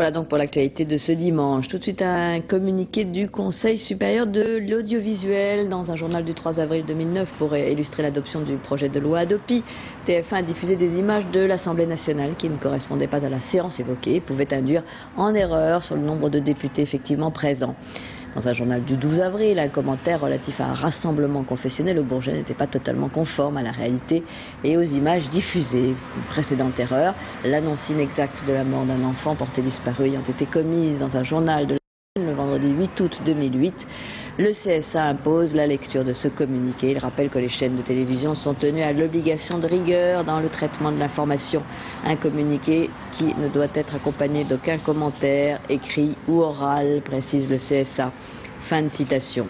Voilà donc pour l'actualité de ce dimanche. Tout de suite un communiqué du Conseil supérieur de l'audiovisuel dans un journal du 3 avril 2009 pour illustrer l'adoption du projet de loi Adopi. TF1 a diffusé des images de l'Assemblée nationale qui ne correspondaient pas à la séance évoquée et pouvaient induire en erreur sur le nombre de députés effectivement présents. Dans un journal du 12 avril, un commentaire relatif à un rassemblement confessionnel au Bourget n'était pas totalement conforme à la réalité et aux images diffusées. Une précédente erreur, l'annonce inexacte de la mort d'un enfant porté disparu ayant été commise dans un journal de le vendredi 8 août 2008. Le CSA impose la lecture de ce communiqué. Il rappelle que les chaînes de télévision sont tenues à l'obligation de rigueur dans le traitement de l'information. Un communiqué qui ne doit être accompagné d'aucun commentaire écrit ou oral, précise le CSA. Fin de citation.